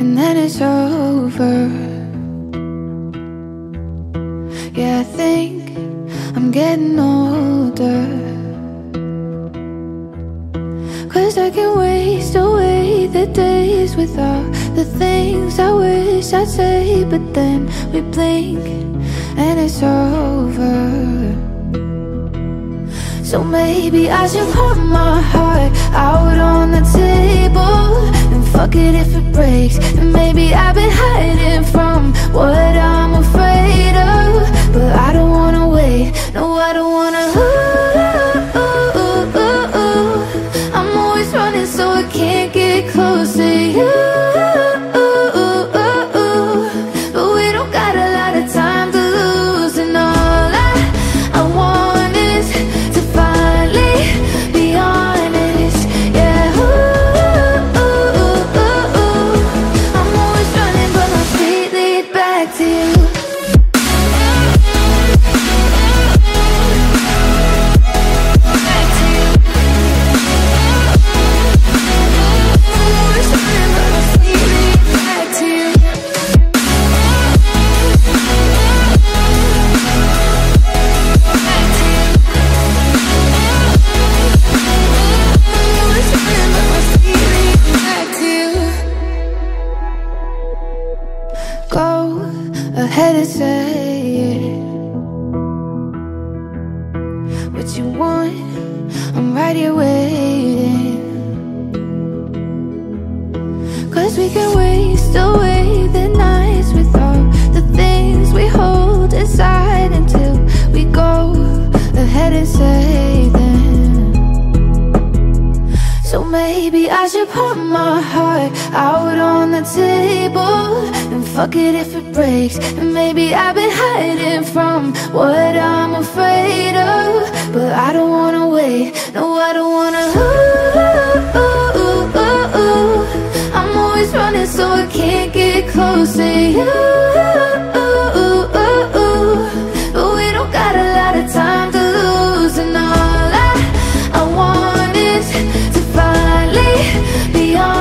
it's over. Yeah, I think I'm getting older. Cause I can waste away the days with all the things I wish I'd say. But then we blink and it's over. So maybe I should put my heart out on What you want, I'm right here waiting. Cause we can waste away the nights with all the things we hold inside until we go ahead and say them. So maybe I should put my heart out on the table fuck it if it breaks. And maybe I've been hiding from what I'm afraid of. But I don't wanna wait, no I don't wanna. Ooh, ooh, ooh, ooh. I'm always running so I can't get close to you. But we don't got a lot of time to lose. And all I, I want is to finally be on